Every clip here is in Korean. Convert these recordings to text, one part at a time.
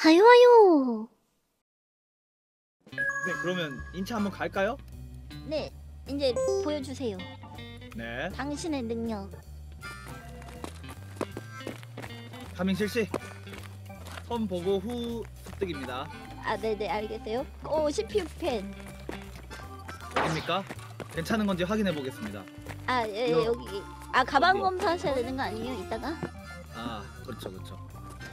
하요 하요. 네, 그러면 인차 한번 갈까요? 네, 이제 보여주세요. 네. 당신의 능력. 파밍 실시. 선 보고 후 습득입니다. 아, 네네 알겠어요. 오, CPU 펜. 됩니까? 괜찮은 건지 확인해 보겠습니다. 아, 예, 예, 이거- 여기. 아, 가방? 검사하셔야 되는 거 아니에요? 이따가? 아, 그렇죠, 그렇죠.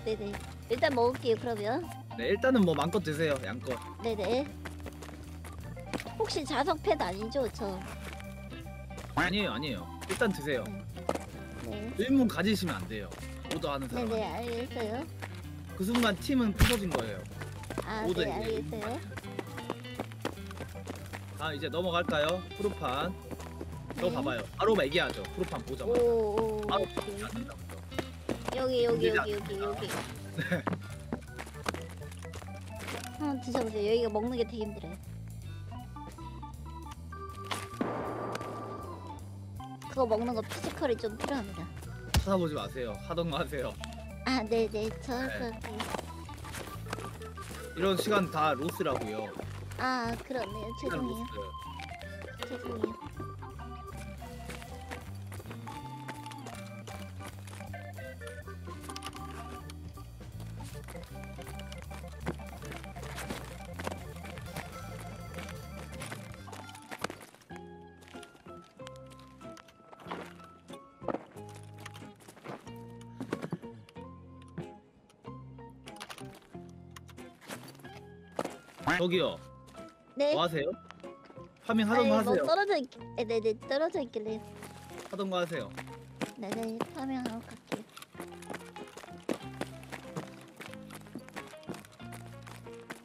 네네. 일단 먹을게요. 그러면. 네, 일단은 뭐 마음껏 드세요, 양껏. 네네. 혹시 자석 팻 아니죠, 저? 아니에요, 아니에요. 일단 드세요. 네. 의문 가지시면 안 돼요. 오더하는 사람. 네네 알겠어요. 그 순간 팀은 부서진 거예요. 아, 네 이제 알겠어요. 아, 이제 넘어갈까요? 프로판. 저 네. 봐봐요. 바로 얘기하죠. 프로판 보자마자. 오, 오, 바로 오케이. 된다고요. 여기 여기 여기 여기 여기. 네. 한번 드셔보세요. 여기가 먹는 게 되게 힘들어요. 그거 먹는 거 피지컬이 좀 필요합니다. 찾아보지 마세요. 하던 거 하세요. 아, 네네. 저, 네. 그, 이런 시간 다 로스라고요. 아, 그렇네요. 시간 죄송해요. 로스. 죄송해요. 저기요. 네. 뭐 하세요? farming 하던 아니, 거뭐 하세요. 떨어져 있, 네, 네네 떨어져 있길래 하던 거 하세요. 네네 farming하러 갈게요.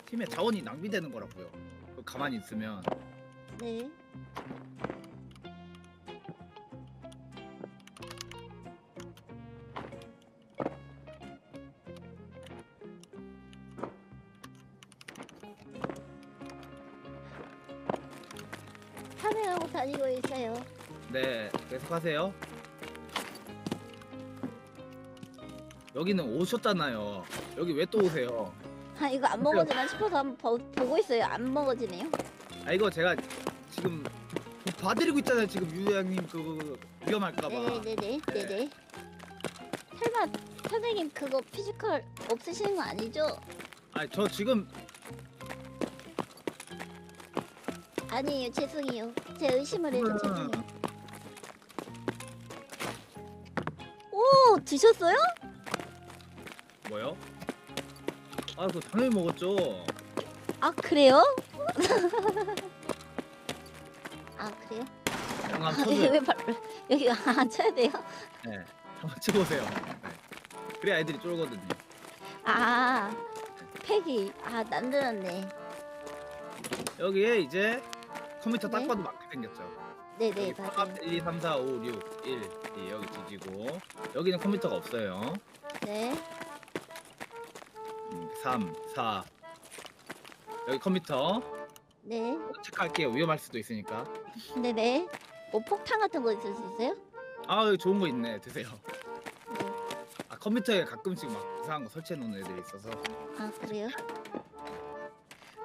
팀의 자원이 낭비되는 거라고요. 그거 가만히 있으면 네. farming하고 다니고 있어요. 네 계속 하세요. 여기는 오셨잖아요. 여기 왜 또 오세요? 아 이거 안 먹어지나 싶어서 한번 보, 보고 있어요. 안 먹어지네요. 아 이거 제가 지금 봐드리고 있잖아요. 지금 유양님 그거 위험할까봐. 네네 네 네네. 설마 선생님 그거 physical 없으시는 거 아니죠? 아니 저 지금 아니에요 죄송해요. 제 의심을 해서 음. 죄송해요. 오 드셨어요? 뭐요? 아 그거 당연히 먹었죠. 아 그래요? 아 그래요? 한번 아, 쳐줘요. 왜 바로 여기 아 쳐야 돼요? 네. 한번 쳐보세요. 네. 그래야 애들이 쫄거든요. 아 팩이 아 남들었네. 여기에 이제 컴퓨터 딱 네. 봐도 맞게 생겼죠. 네네 여기 맞아요. 팝 1, 2, 3, 4, 5, 6, 1이 여기 뒤지고 여기는 컴퓨터가 없어요. 네. 음, 3, 4 여기 컴퓨터 네. 체크할게요. 위험할 수도 있으니까. 네네. 뭐 폭탄 같은 거 있을 수 있어요? 아 여기 좋은 거 있네. 드세요. 네. 아 컴퓨터에 가끔씩 막 이상한 거 설치해 놓는 애들이 있어서 아 그래요?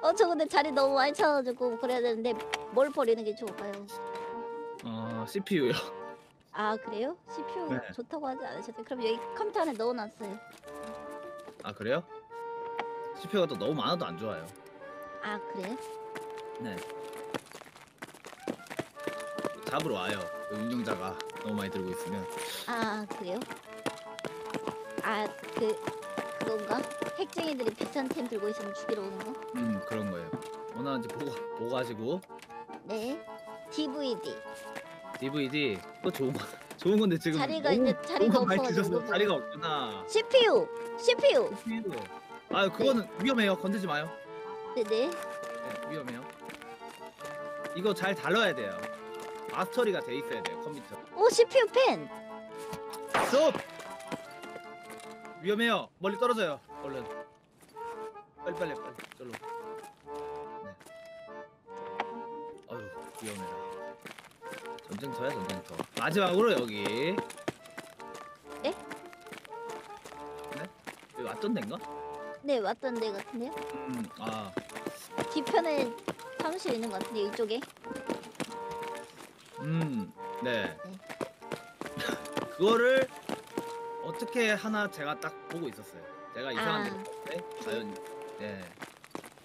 어 저 근데 자리 너무 많이 차가지고 그래야 되는데 뭘 버리는 게 좋을까요? 어 CPU요. 아 그래요? CPU 네. 좋다고 하지 않으셨어요? 그럼 여기 컴퓨터 안에 넣어놨어요. 아 그래요? CPU가 또 너무 많아도 안 좋아요. 아 그래요? 네. 잡으러 와요. 그 운영자가 너무 많이 들고 있으면. 아 그래요? 아 그 그건가? 핵쟁이들이 비싼 템 들고 있으면 죽이러 오는 거? 음 그런 거예요. 원하는지 보고 보고 하시고 네. DVD. DVD 또 좋은 거 좋은 건데 지금 자리가 너무- 이제 자리가 너무 많이 없어가지고 드셔서 그거 자리가 없구나. CPU. CPU. CPU. 아 그거는 위험해요. 건들지 마요. 네네. 네, 위험해요. 이거 잘 달뤄야 돼요. 마스터리가 돼 있어야 돼요 컴퓨터. 오 CPU 펜. 스톱! 위험해요. 멀리 떨어져요. 얼른. 빨리 빨리 빨리. 절로. 네. 아유 위험해라. 전쟁터야 전쟁터. 마지막으로 여기. 네? 네? 여기 왔던 데인가? 네 왔던 데 같은데요? 음, 아, 뒤편에 사무실 있는 것 같은데 이쪽에. 음, 네. 그거를 어떻게 하나 제가 딱 보고 있었어요. 제가 이상한 아. 데를 봤는데 과연 네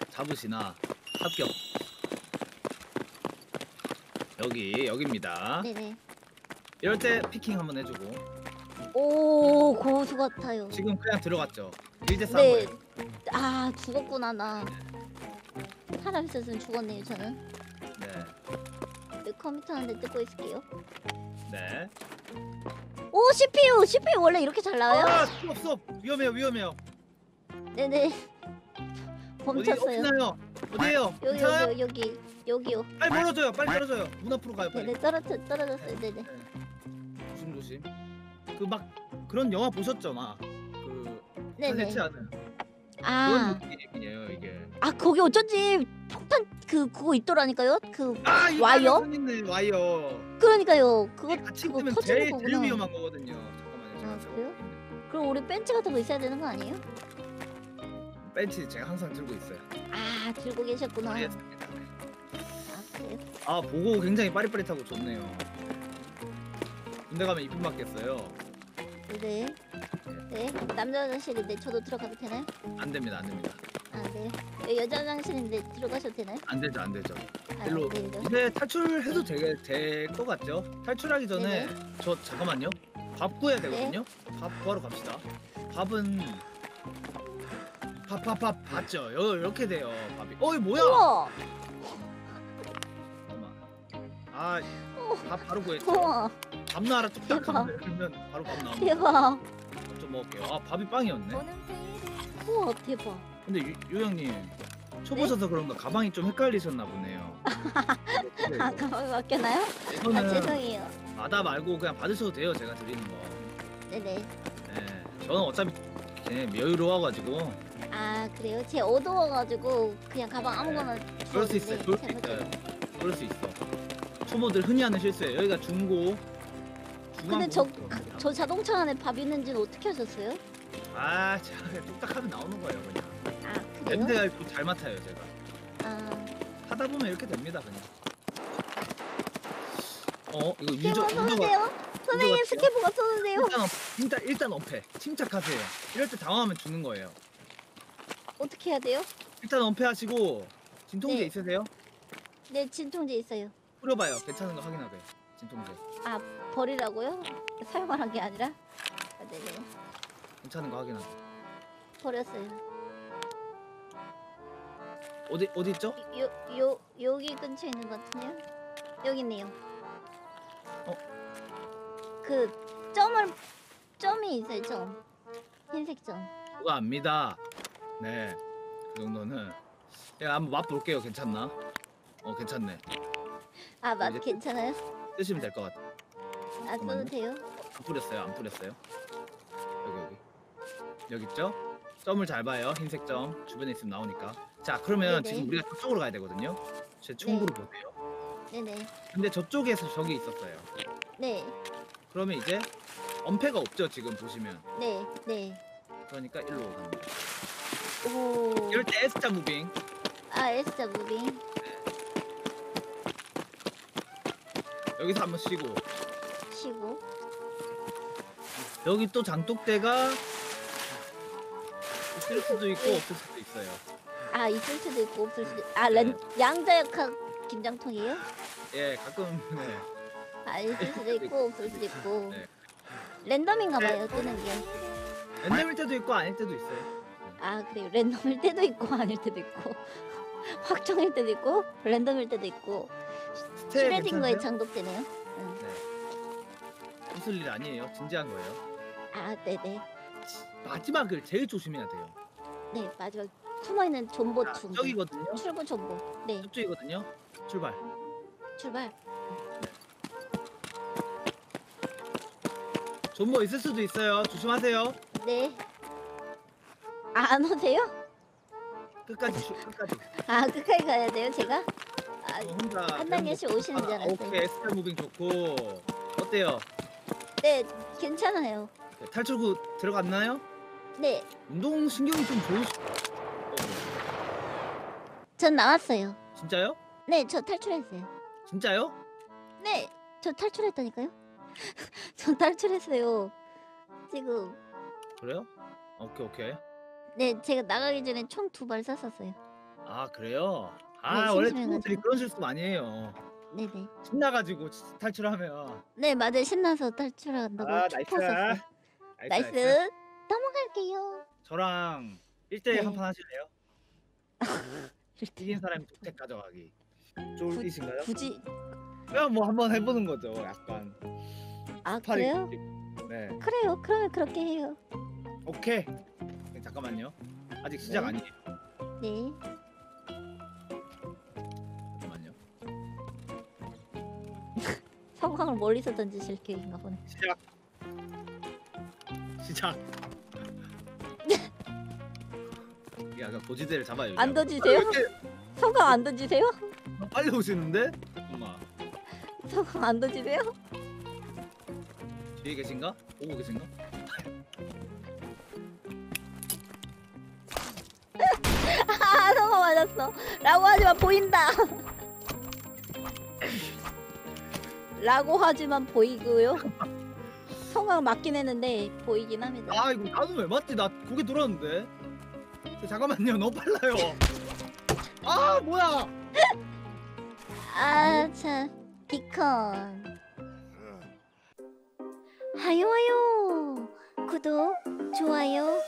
잡으시나 합격. 여기 여기입니다. 네네. 이럴 때 피킹 한번 해주고 오 고수 같아요. 지금 그냥 들어갔죠. 일제 싸운 네. 거예요. 아 죽었구나 나. 사람 있었으면 죽었네요 저는. 네, 네, 컴퓨터 하는데 뜯고 있을게요. 네. 오 CPU CPU 원래 이렇게 잘 나와요? 아, 스톱 위험해요 위험해요. 네네. 어디 멈췄어요. 없나요? 어디에요? 여기 괜찮아요? 여기 여기 여기요. 빨리 떨어져요. 빨리 떨어져요. 문 앞으로 가요. 빨리. 네네 떨어져 떨어졌어요. 네네. 조심 조심. 그 막 그런 영화 보셨죠, 막. 그 네네. 해치 않은 아. 그런 느낌이에요 이게. 아 거기 어쩐지 폭탄 그 그거 있더라니까요. 그 아, 이 와이어? 있네 와이어. 그러니까요. 그거 같이 그거 뜨면 터지는 제일 거구나. 제일 위험한 거거든요. 잠깐만요. 제가 아, 저거 그래요? 있는데. 그럼 우리 벤치 같은 거 있어야 되는 거 아니에요? 벤치 제가 항상 들고 있어요. 아 들고 계셨구나. 아 알겠습니다. 그래요. 아 보고 굉장히 빠릿빠릿하고 좋네요. 군대 가면 이쁨 받겠어요. 네. 네. 남자 화장실인데 저도 들어가도 되나요? 안 됩니다, 안 됩니다. 아 네. 여기 여자 화장실인데 들어가셔도 되나요? 안 되죠, 안 되죠. 아, 일로 네, 네. 이제 탈출해도 될것 같죠? 탈출하기 전에 저 잠깐만요. 밥 구해야 되거든요. 밥 구하러 갑시다. 밥은 밥 밥 밥 봤죠? 여- 이렇게 돼요. 밥이. 어이 뭐야? 우와. 잠깐만. 아, 밥 바로 구했죠. 우와. 밥 나와라 뚝딱 대박. 하면 그러면 바로 밥 나옵니다. 대박. 밥좀 먹을게요. 아 밥이 빵이었네. 우와 대박. 근데 유, 유 형님 초보셔서 그런가 가방이 좀 헷갈리셨나 보네요. 네, 아 가방이 맡겨나요? 아 이거는 죄송해요. 마다 말고 그냥 받으셔도 돼요. 제가 드리는 거. 네네. 네, 저는 어차피 그냥 여유로워가지고 아 그래요? 제 어두워가지고 그냥 가방 아무거나 그럴 수 있어요. 그럴 수 있어요. 그럴 수 있어. 초보들 흔히 하는 실수예요. 여기가 중고. 근데 저- 고속도로입니다. 저 자동차 안에 밥 있는지는 어떻게 하셨어요? 아, 제가 그냥 뚝딱 하면 나오는 거예요, 그냥. 아 그래요? 냄새가 또 잘 맡아요, 제가. 아 하다 보면 이렇게 됩니다, 그냥. 어, 이거 scav user가 쏘는데요? 선생님? scav가 쏘는데요? 일단 엄, 일단 일단 엄폐. 침착하세요. 이럴 때 당황하면 죽는 거예요. 어떻게 해야 돼요? 일단 엄폐하시고 진통제 네. 있으세요? 네 진통제 있어요. 버려봐요. 괜찮은 거 확인하게. 진통제. 아 버리라고요? 사용하는 게 아니라? 아, 네 네 괜찮은 거 확인하게. 버렸어요. 어디 어디 있죠? 요 요 여기 근처에 있는 것 같은데요? 여기 있네요. 어? 그 점을 점이 있어요 점 흰색 점. 그거 압니다. 네. 그 정도는 제가 한번 맛 볼게요. 괜찮나? 어, 괜찮네. 아 맛 이제 괜찮아요? 쓰시면 될 것 같아. 아 잠깐만요. 돼요? 안 버렸어요. 안 버렸어요. 여기 여기. 여기 있죠? 점을 잘 봐요. 흰색 점 주변에 있으면 나오니까. 자, 그러면 네네. 지금 우리가 저쪽으로 가야 되거든요. 제 총구를 보세요. 네네 근데 저쪽에서 저기 있었어요. 네 그러면 이제 엄폐가 없죠. 지금 보시면. 네, 네. 그러니까 일로. 오. 이럴 때 S자 moving. 아, S자 moving. 여기서 한번 쉬고 쉬고. 여기 또 장독대가 있을 수도 있고 네. 없을 수도 있어요. 아, 있을 수도 있고 없을 수도. 아, 렌 양자역학 김장통이에요? 예, 가끔 네. 아, 있을 수도 있고 없을 수도 있고. 네. 랜덤인가 봐요, 뜨는 게. 랜덤일 때도 있고 아닐 때도 있어요. 아, 그래요. 랜덤일 때도 있고 아닐 때도 있고. 확정일 때도 있고 랜덤일 때도 있고. 슈뢰딩거의 괜찮으세요? 장독대네요. 응. 네. 웃을 일 아니에요. 진지한 거예요. 아, 네네. 마지막을 제일 조심해야 돼요. 네, 마지막 숨어있는 존버 자, 중. 저기거든요. 출구 존버. 네, 저쪽이거든요. 출발. 출발. 존버 있을 수도 있어요. 조심하세요. 네. 아, 안 오세요? 끝까지 슈- 끝까지. 아 끝까지 가야 돼요 제가? 혼자 한 단계씩 오시는 줄 아, 알았어요. 오케이, S자 moving 좋고. 어때요? 네 괜찮아요. 네, 탈출구 들어갔나요? 네. 운동 신경이 좀 좋으시. 전 나왔어요. 진짜요? 네, 저 탈출했어요. 진짜요? 네, 저 탈출했다니까요. 전 탈출했어요. 지금 그래요? 오케이 오케이. 네, 제가 나가기 전에 총 두 발 쐈었어요. 아 그래요? 아 네, 원래 심심해가지고. 친구들이 그런 실수 많이 해요. 네네. 신나가지고 탈출하면. 네, 맞아요. 신나서 탈출한다고 아총 nice. nice. 넘어갈게요. 저랑 1대1 네. 한판 하실래요? 이긴 사람이 주택 가져가기. 쫄이신가요? 굳이 그냥 뭐 한번 해보는 거죠. 약간. 아. 그래요? 네. 그래요. 그러면 그렇게 해요. 오케이. 네, 잠깐만요. 아직 시작 네. 아니에요. 네. 성광을 멀리서 던지실 계획인가 보네. 시작. 시작. 이게 약간 고지대를 잡아요. 안 던지세요? 성광 안 던지세요? 빨리 오시는데? 엄마 성광 안 던지세요? 뒤에 계신가? 오고 계신가? 아 성광 맞았어. 라고 하지만 보인다. 라고 하지만 보이고요. 성광 맞긴 했는데 보이긴 합니다. 아 이거 나도 왜 맞지? 나 고개 돌았는데. 잠깐만요. 너무 빨라요. 아 뭐야? 아, 참. 비컨. 하요 하요. 구독, 좋아요